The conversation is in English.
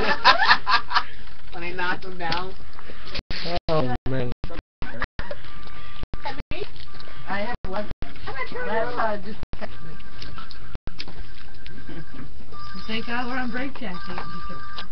when I knock them down. Oh man. I have one. That's how I just text me. Thank God we're on break Jackie.